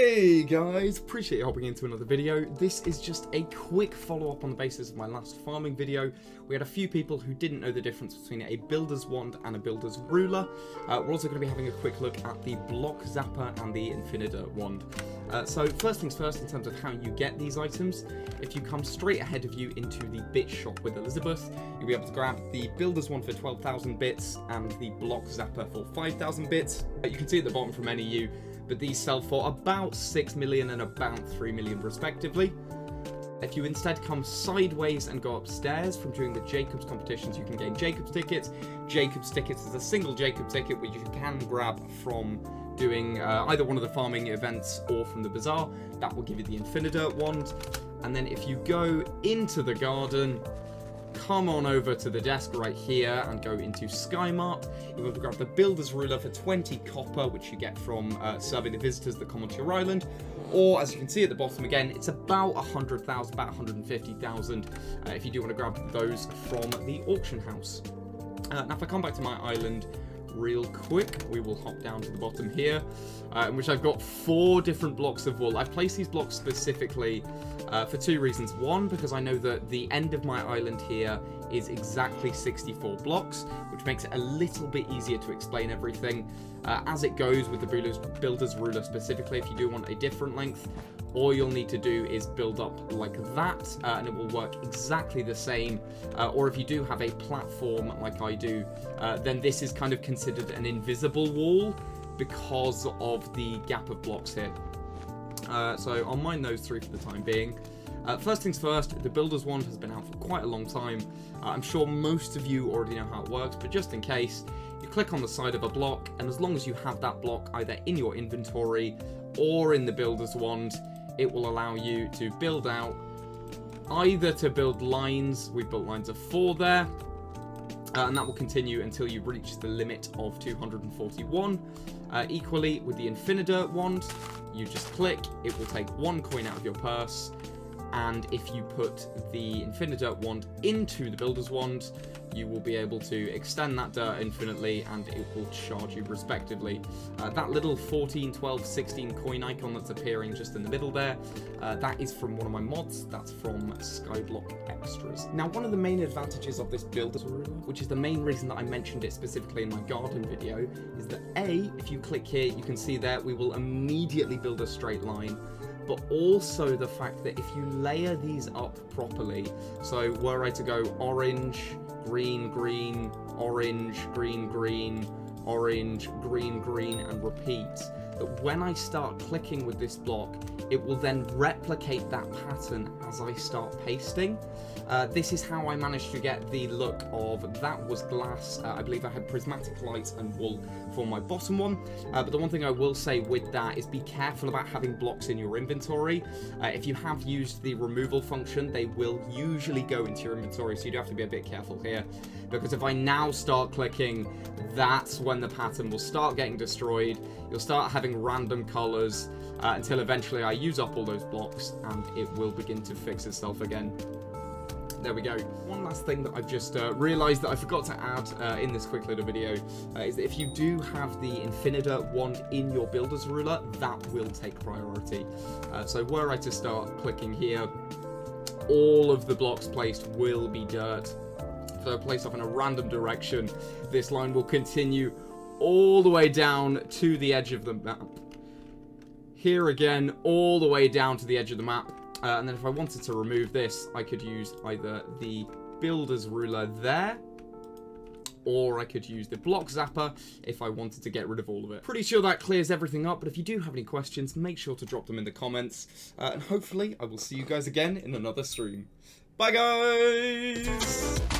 Hey guys, appreciate you hopping into another video. This is just a quick follow-up on the basis of my last farming video. We had a few people who didn't know the difference between a builder's wand and a builder's ruler. Uh, we're also going to be having a quick look at the block zapper and the InfiniDirt wand. Uh, so first things first, in terms of how you get these items, if you come straight ahead of you into the bit shop with Elizabeth, you'll be able to grab the builder's wand for 12,000 bits and the block zapper for 5,000 bits. You can see at the bottom from NEU but these sell for about 6 million and about 3 million respectively. If you instead come sideways and go upstairs from doing the Jacobs competitions, you can gain Jacobs tickets. Jacobs tickets is a single Jacobs ticket which you can grab from doing uh, either one of the farming events or from the bazaar. That will give you the InfiniDirt wand. And then if you go into the garden, come on over to the desk right here and go into Skymart. Going to grab the Builder's Ruler for 20 copper, which you get from uh, serving the visitors that come onto your island. Or, as you can see at the bottom again, it's about 100,000, about 150,000 uh, if you do want to grab those from the auction house. Uh, now, if I come back to my island real quick, we will hop down to the bottom here, uh, in which I've got four different blocks of wool. I've placed these blocks specifically uh, for two reasons. One, because I know that the end of my island here is exactly 64 blocks, which makes it a little bit easier to explain everything. Uh, as it goes with the builder's, ruler specifically, if you do want a different length, all you'll need to do is build up like that, uh, and it will work exactly the same. Uh, or if you do have a platform like I do, uh, then this is kind of considered an invisible wall because of the gap of blocks here. Uh, so I'll mine those three for the time being. Uh, first things first, the Builder's Wand has been out for quite a long time. Uh, I'm sure most of you already know how it works, but just in case, you click on the side of a block, and as long as you have that block either in your inventory or in the Builder's Wand, it will allow you to build out either to build lines, we've built lines of four there, uh, and that will continue until you reach the limit of 241. Uh, equally, with the InfiniDirt wand, you just click, it will take one coin out of your purse, and if you put the InfiniDirt wand into the Builder's wand, you will be able to extend that dirt infinitely and it will charge you respectively. Uh, that little 14, 12, 16 coin icon that's appearing just in the middle there, uh, that is from one of my mods, that's from Skyblock Extras. Now one of the main advantages of this builder's ruler, which is the main reason that I mentioned it specifically in my garden video, is that A, if you click here, you can see there we will immediately build a straight line but also the fact that if you layer these up properly, so were I to go orange, green, green, orange, green, green, orange, green, green, and repeat, that when I start clicking with this block, it will then replicate that pattern as I start pasting. Uh, this is how I managed to get the look of that was glass. Uh, I believe I had prismatic lights and wool for my bottom one. Uh, but the one thing I will say with that is be careful about having blocks in your inventory. Uh, if you have used the removal function, they will usually go into your inventory, so you do have to be a bit careful here. Because if I now start clicking, that's when the pattern will start getting destroyed. You'll start having random colors uh, until eventually I use up all those blocks and it will begin to fix itself again. There we go. One last thing that I've just uh, realised that I forgot to add uh, in this quick little video uh, is that if you do have the InfiniDirt wand in your Builder's Ruler, that will take priority. Uh, so were I to start clicking here, all of the blocks placed will be dirt. If they're placed off in a random direction, this line will continue all the way down to the edge of the map. Here again, all the way down to the edge of the map. Uh, and then if I wanted to remove this, I could use either the builder's ruler there, or I could use the block zapper if I wanted to get rid of all of it. Pretty sure that clears everything up, but if you do have any questions, make sure to drop them in the comments, uh, and hopefully I will see you guys again in another stream. Bye guys!